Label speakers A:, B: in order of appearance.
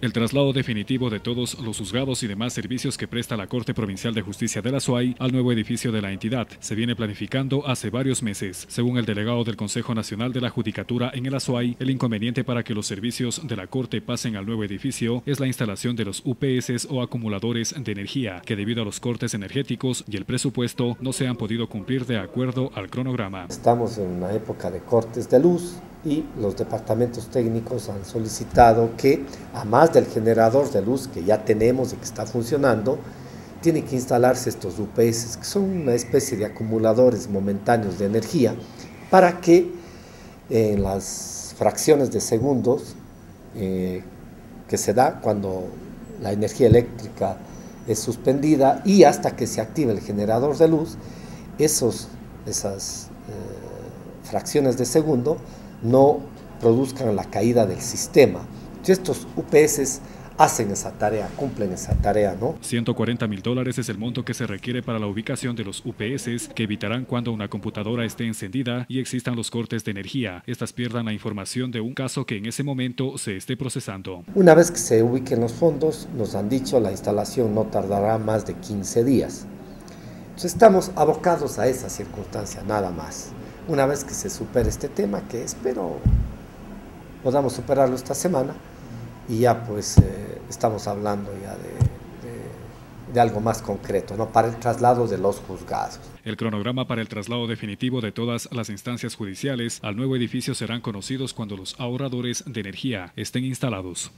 A: El traslado definitivo de todos los juzgados y demás servicios que presta la Corte Provincial de Justicia de la SUAY al nuevo edificio de la entidad se viene planificando hace varios meses. Según el delegado del Consejo Nacional de la Judicatura en el Azuay, el inconveniente para que los servicios de la Corte pasen al nuevo edificio es la instalación de los UPS o acumuladores de energía, que debido a los cortes energéticos y el presupuesto no se han podido cumplir de acuerdo al cronograma.
B: Estamos en una época de cortes de luz y los departamentos técnicos han solicitado que, a más del generador de luz que ya tenemos y que está funcionando, tienen que instalarse estos UPS, que son una especie de acumuladores momentáneos de energía, para que en las fracciones de segundos eh, que se da cuando la energía eléctrica es suspendida y hasta que se active el generador de luz, esos, esas eh, fracciones de segundo no produzcan la caída del sistema. estos UPS hacen esa tarea, cumplen esa tarea, ¿no?
A: 140 mil dólares es el monto que se requiere para la ubicación de los UPS que evitarán cuando una computadora esté encendida y existan los cortes de energía. Estas pierdan la información de un caso que en ese momento se esté procesando.
B: Una vez que se ubiquen los fondos, nos han dicho la instalación no tardará más de 15 días. Entonces estamos abocados a esa circunstancia, nada más una vez que se supere este tema, que espero podamos superarlo esta semana, y ya pues eh, estamos hablando ya de, de, de, algo más concreto, ¿no? Para el traslado de los juzgados.
A: El cronograma para el traslado definitivo de todas las instancias judiciales al nuevo edificio serán conocidos cuando los ahorradores de energía estén instalados.